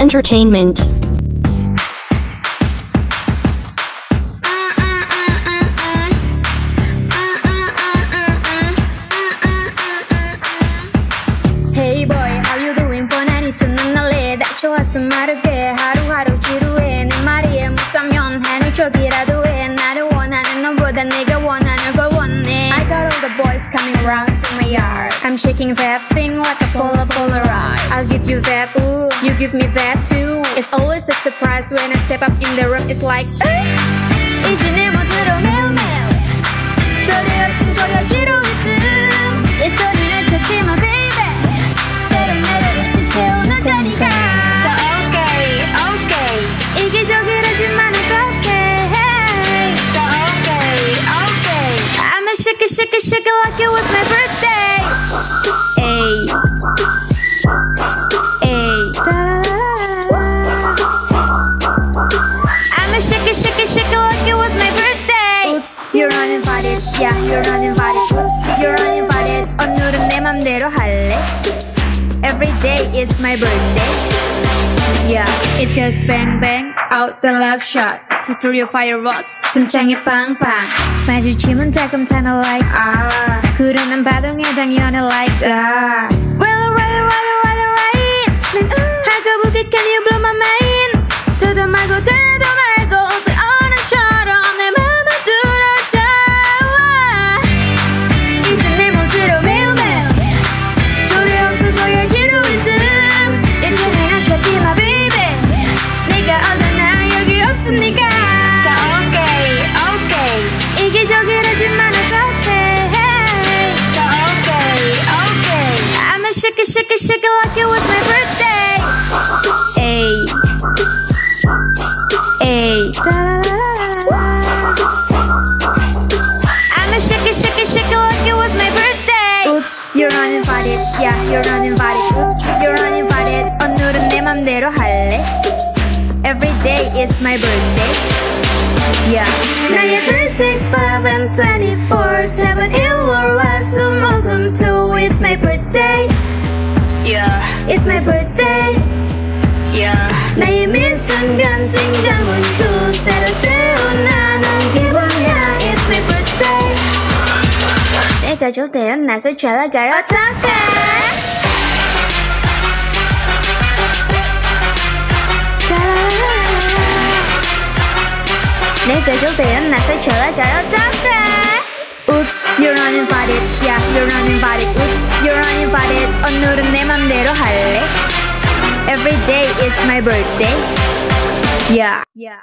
Entertainment. Hey boy, how you doing? 뻔한 있으면 날래 딱 좋아서 마르게 하루하루 지루해 내 말이에 못하면 하는 척이라도 to my yard. I'm shaking that thing like a polar polaroid. I'll give you that, ooh, you give me that too. It's always a surprise when I step up in the room. It's like, eh, 에 shake it, shake it, shake it like it was my birthday Ay Ay Da-da-da-da-da. I'ma shake it, shake it, shake it like it was my birthday. Oops, you're uninvited. Yeah, you're uninvited. Oops, you're uninvited. 오늘은 내 맘대로 할래. Every day is my birthday. Yeah, it goes bang bang out the left shot. Two three fireworks. 심장이 빵빵. 마주치면 달콤한 like 아. 그러는 바동에 당연히 like that. Well, right, right, right, right. 난 우. 하고부게 can you blow my mind? 들도 말고 들 여기 없으니까 So okay, okay 이기적이라지만 어떡해 So okay, okay I'ma shake it, shake it, shake it like it was my birthday Ay Ay I'ma shake it, shake it, shake it like it was my birthday. Oops, you're uninvited. Yeah, you're uninvited. Oops, you're uninvited. 오늘은 내 맘대로 할래. Every day is my birthday. Yeah. 나의 3, 6, 5, and 24, 7, 1월 화수목금토 It's my birthday. Yeah. It's my birthday. Yeah. 나의 민순간 생각문수 새로 태어나는 기분이야 It's my birthday 내가 좋대요 나서 잘나갈 어떡해 내가 좋대요 나서 잘나갈 어떡해 Oops, you're uninvited. Yeah, you're uninvited. Oops, you're uninvited. 오늘은 내 맘대로 할래. Every day is my birthday. Yeah. Yeah.